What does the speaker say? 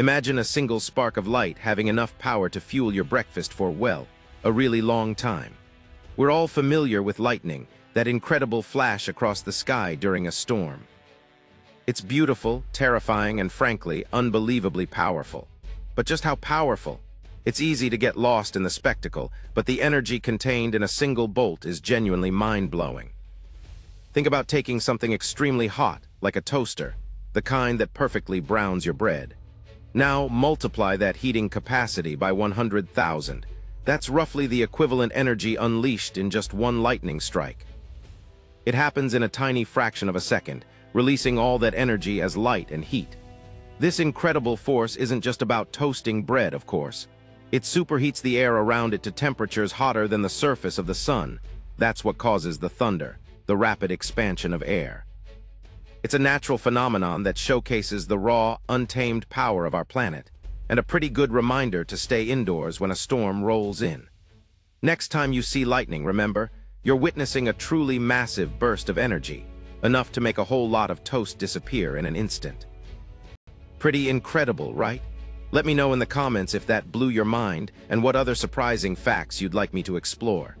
Imagine a single spark of light having enough power to fuel your breakfast for, well, a really long time. We're all familiar with lightning, that incredible flash across the sky during a storm. It's beautiful, terrifying, and frankly, unbelievably powerful. But just how powerful? It's easy to get lost in the spectacle, but the energy contained in a single bolt is genuinely mind-blowing. Think about taking something extremely hot, like a toaster, the kind that perfectly browns your bread. Now multiply that heating capacity by 100,000. That's roughly the equivalent energy unleashed in just one lightning strike. It happens in a tiny fraction of a second, releasing all that energy as light and heat. This incredible force isn't just about toasting bread, of course. It superheats the air around it to temperatures hotter than the surface of the sun. That's what causes the thunder, the rapid expansion of air. It's a natural phenomenon that showcases the raw, untamed power of our planet, and a pretty good reminder to stay indoors when a storm rolls in. Next time you see lightning, remember, you're witnessing a truly massive burst of energy, enough to make a whole lot of toast disappear in an instant. Pretty incredible, right? Let me know in the comments if that blew your mind and what other surprising facts you'd like me to explore.